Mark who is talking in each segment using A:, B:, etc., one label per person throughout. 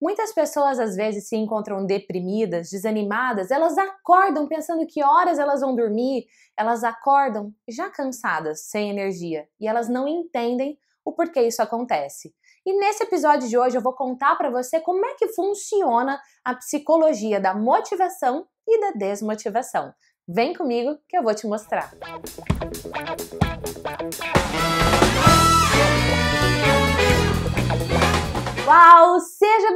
A: Muitas pessoas às vezes se encontram deprimidas, desanimadas, elas acordam pensando que horas elas vão dormir, elas acordam já cansadas, sem energia, e elas não entendem o porquê isso acontece. E nesse episódio de hoje eu vou contar para você como é que funciona a psicologia da motivação e da desmotivação. Vem comigo que eu vou te mostrar. Uau!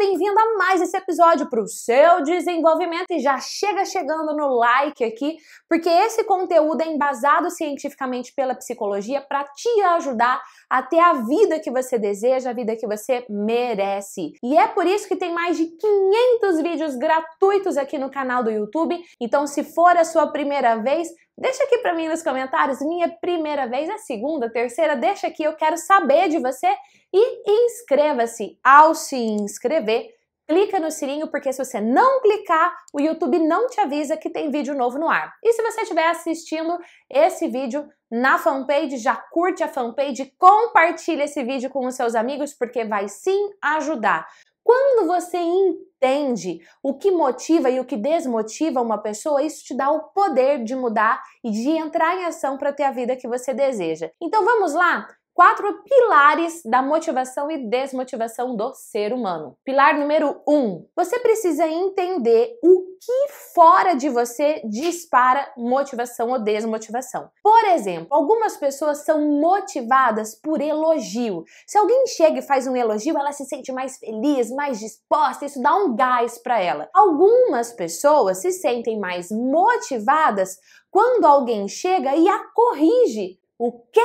A: Bem-vindo a mais esse episódio para o seu desenvolvimento e já chega chegando no like aqui, porque esse conteúdo é embasado cientificamente pela psicologia para te ajudar a ter a vida que você deseja, a vida que você merece. E é por isso que tem mais de 500 vídeos gratuitos aqui no canal do YouTube. Então, se for a sua primeira vez, Deixa aqui para mim nos comentários, minha primeira vez, é segunda, terceira, deixa aqui, eu quero saber de você e inscreva-se. Ao se inscrever, clica no sininho, porque se você não clicar, o YouTube não te avisa que tem vídeo novo no ar. E se você estiver assistindo esse vídeo na fanpage, já curte a fanpage, compartilha esse vídeo com os seus amigos, porque vai sim ajudar. Quando você entende o que motiva e o que desmotiva uma pessoa, isso te dá o poder de mudar e de entrar em ação para ter a vida que você deseja. Então vamos lá? Quatro pilares da motivação e desmotivação do ser humano. Pilar número um: você precisa entender o que fora de você dispara motivação ou desmotivação. Por exemplo, algumas pessoas são motivadas por elogio. Se alguém chega e faz um elogio, ela se sente mais feliz, mais disposta, isso dá um gás para ela. Algumas pessoas se sentem mais motivadas quando alguém chega e a corrige. O que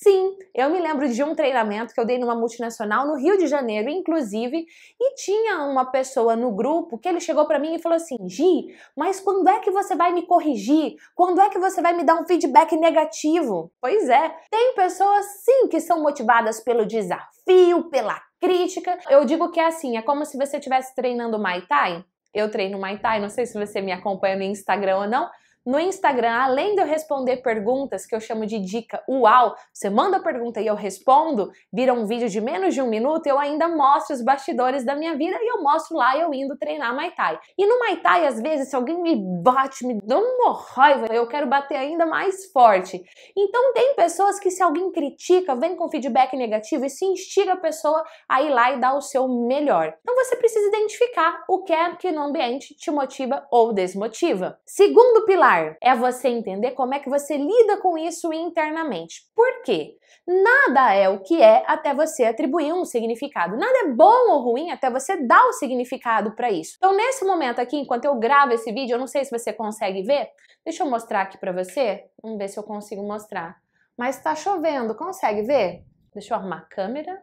A: Sim, eu me lembro de um treinamento que eu dei numa multinacional no Rio de Janeiro, inclusive, e tinha uma pessoa no grupo que ele chegou para mim e falou assim: Gi, mas quando é que você vai me corrigir? Quando é que você vai me dar um feedback negativo? Pois é, tem pessoas sim que são motivadas pelo desafio, pela crítica. Eu digo que é assim: é como se você estivesse treinando Muay Thai. Eu treino Muay Thai, não sei se você me acompanha no Instagram ou não, no Instagram, além de eu responder perguntas que eu chamo de dica uau, você manda a pergunta e eu respondo, vira um vídeo de menos de um minuto, eu ainda mostro os bastidores da minha vida e eu mostro lá eu indo treinar Muay Thai. E no Muay Thai, às vezes, se alguém me bate, me dá uma raiva, eu quero bater ainda mais forte. Então tem pessoas que se alguém critica, vem com feedback negativo e se instiga a pessoa a ir lá e dar o seu melhor. Então você precisa identificar o que é que no ambiente te motiva ou desmotiva. Segundo pilar, é você entender como é que você lida com isso internamente. Por quê? Nada é o que é até você atribuir um significado. Nada é bom ou ruim até você dar o significado para isso. Então, nesse momento aqui, enquanto eu gravo esse vídeo, eu não sei se você consegue ver. Deixa eu mostrar aqui para você. Vamos ver se eu consigo mostrar. Mas tá chovendo, consegue ver? Deixa eu arrumar a câmera.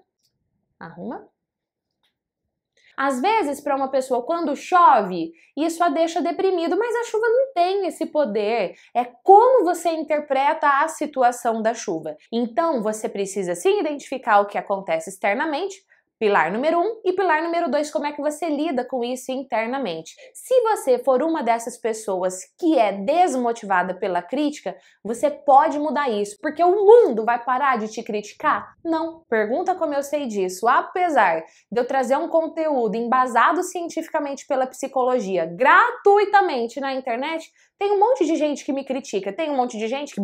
A: Arruma. Às vezes, para uma pessoa, quando chove, isso a deixa deprimido, mas a chuva não tem esse poder. É como você interpreta a situação da chuva. Então, você precisa sim identificar o que acontece externamente Pilar número um e pilar número dois, como é que você lida com isso internamente. Se você for uma dessas pessoas que é desmotivada pela crítica, você pode mudar isso, porque o mundo vai parar de te criticar? Não. Pergunta como eu sei disso. Apesar de eu trazer um conteúdo embasado cientificamente pela psicologia gratuitamente na internet, tem um monte de gente que me critica, tem um monte de gente que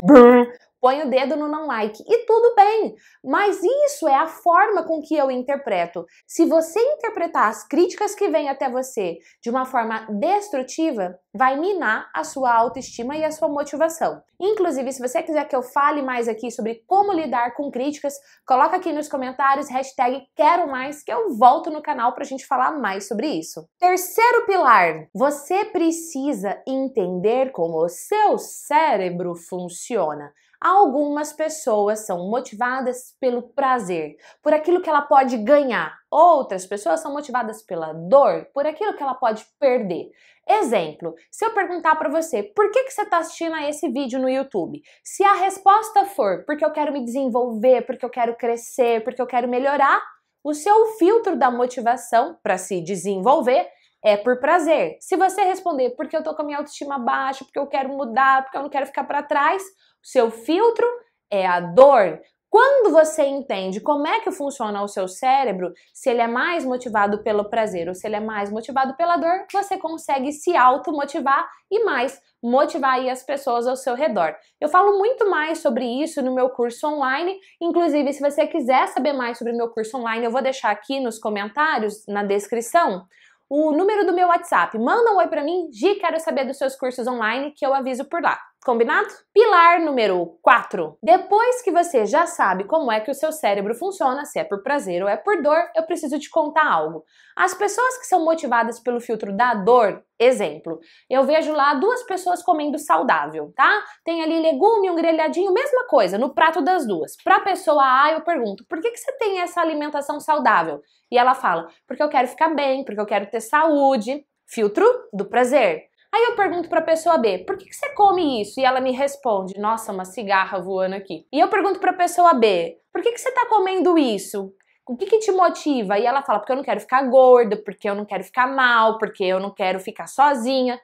A: põe o dedo no não like e tudo bem, mas isso é a forma com que eu interpreto. Se você interpretar as críticas que vêm até você de uma forma destrutiva, vai minar a sua autoestima e a sua motivação. Inclusive, se você quiser que eu fale mais aqui sobre como lidar com críticas, coloca aqui nos comentários hashtag quero mais que eu volto no canal para a gente falar mais sobre isso. Terceiro pilar, você precisa entender como o seu cérebro funciona. Algumas pessoas são motivadas pelo prazer, por aquilo que ela pode ganhar. Outras pessoas são motivadas pela dor, por aquilo que ela pode perder. Exemplo, se eu perguntar para você por que, que você está assistindo a esse vídeo no YouTube, se a resposta for porque eu quero me desenvolver, porque eu quero crescer, porque eu quero melhorar, o seu filtro da motivação para se desenvolver é por prazer. Se você responder porque eu tô com a minha autoestima baixa, porque eu quero mudar, porque eu não quero ficar para trás, o seu filtro é a dor. Quando você entende como é que funciona o seu cérebro, se ele é mais motivado pelo prazer ou se ele é mais motivado pela dor, você consegue se automotivar e mais motivar as pessoas ao seu redor. Eu falo muito mais sobre isso no meu curso online, inclusive se você quiser saber mais sobre o meu curso online, eu vou deixar aqui nos comentários, na descrição, o número do meu WhatsApp. Manda um oi para mim, Gi, quero saber dos seus cursos online que eu aviso por lá. Combinado? Pilar número 4. Depois que você já sabe como é que o seu cérebro funciona, se é por prazer ou é por dor, eu preciso te contar algo. As pessoas que são motivadas pelo filtro da dor, exemplo, eu vejo lá duas pessoas comendo saudável, tá? Tem ali legume, um grelhadinho, mesma coisa, no prato das duas. Pra pessoa A, eu pergunto, por que, que você tem essa alimentação saudável? E ela fala, porque eu quero ficar bem, porque eu quero ter saúde. Filtro do prazer. Aí eu pergunto para a pessoa B, por que, que, você come isso? E ela me responde, nossa, uma cigarra voando aqui. E eu pergunto para a pessoa B, por que, que você está comendo isso? O que, que te motiva? E ela fala, porque eu não quero ficar gorda, porque eu não quero ficar mal, porque eu não quero ficar sozinha.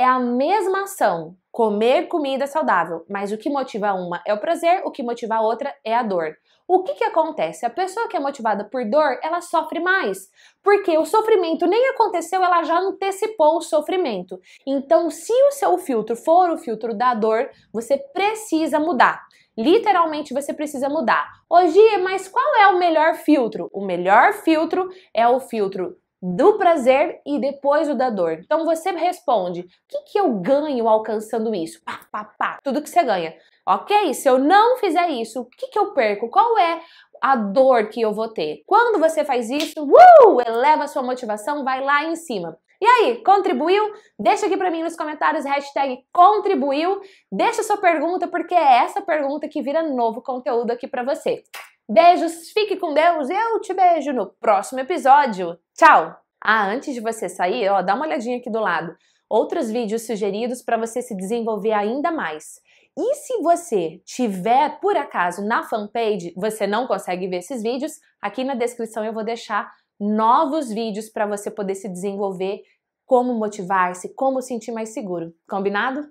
A: É a mesma ação, comer comida saudável, mas o que motiva uma é o prazer, o que motiva a outra é a dor. O que, que acontece? A pessoa que é motivada por dor, ela sofre mais, porque o sofrimento nem aconteceu, ela já antecipou o sofrimento. Então, se o seu filtro for o filtro da dor, você precisa mudar. Literalmente você precisa mudar. Hoje, mas qual é o melhor filtro? O melhor filtro é o filtro do prazer e depois o da dor. Então você responde: o que, que eu ganho alcançando isso? Pá, pá, pá, tudo que você ganha. Ok? Se eu não fizer isso, o que, que eu perco? Qual é a dor que eu vou ter? Quando você faz isso, uh, eleva a sua motivação, vai lá em cima. E aí, contribuiu? Deixa aqui para mim nos comentários hashtag contribuiu. Deixa sua pergunta, porque é essa pergunta que vira novo conteúdo aqui para você. Beijos, fique com Deus eu te beijo no próximo episódio. Tchau! Ah, antes de você sair, ó, dá uma olhadinha aqui do lado. Outros vídeos sugeridos para você se desenvolver ainda mais. E se você tiver, por acaso, na fanpage, você não consegue ver esses vídeos, aqui na descrição eu vou deixar novos vídeos para você poder se desenvolver, como motivar-se, como sentir mais seguro. Combinado?